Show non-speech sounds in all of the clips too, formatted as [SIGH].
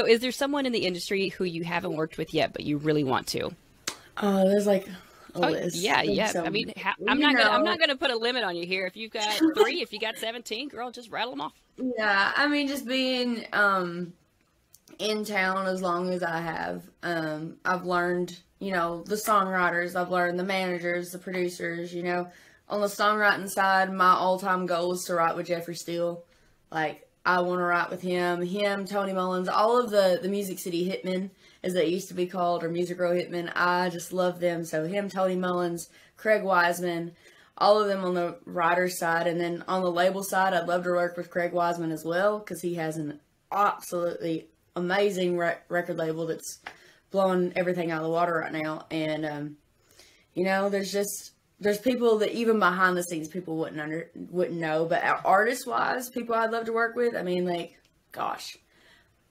So, is there someone in the industry who you haven't worked with yet, but you really want to? Oh, there's like Oh, yeah, yeah. So, I mean, ha- I'm not gonna I'm not gonna put a limit on you here. If you've got three, if you got 17, girl, just rattle them off. Yeah, I mean, just being um in town as long as I have, um, I've learned, you know, the songwriters, I've learned the managers, the producers, you know. On the songwriting side, my all time goal is to write with Jeffrey Steele. Like, I want to write with him, him, Tony Mullins, all of the, the Music City Hitmen, as they used to be called, or Music Row Hitmen. I just love them. So, him, Tony Mullins, Craig Wiseman, all of them on the writer's side. And then on the label side, I'd love to work with Craig Wiseman as well because he has an absolutely amazing rec- record label that's blowing everything out of the water right now. And, um, you know, there's just there's people that even behind the scenes people wouldn't under wouldn't know, but artist wise, people I'd love to work with. I mean, like, gosh,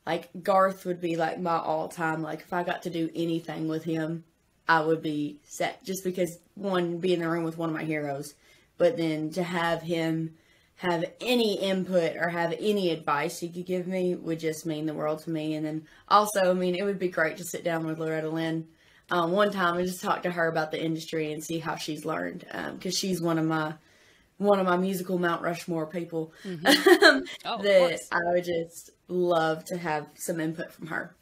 like Garth would be like my all time. Like, if I got to do anything with him, I would be set. Just because one, be in the room with one of my heroes, but then to have him have any input or have any advice he could give me would just mean the world to me. And then also, I mean, it would be great to sit down with Loretta Lynn um, one time and just talk to her about the industry and see how she's learned because um, she's one of my one of my musical Mount Rushmore people mm-hmm. [LAUGHS] oh, that I would just love to have some input from her.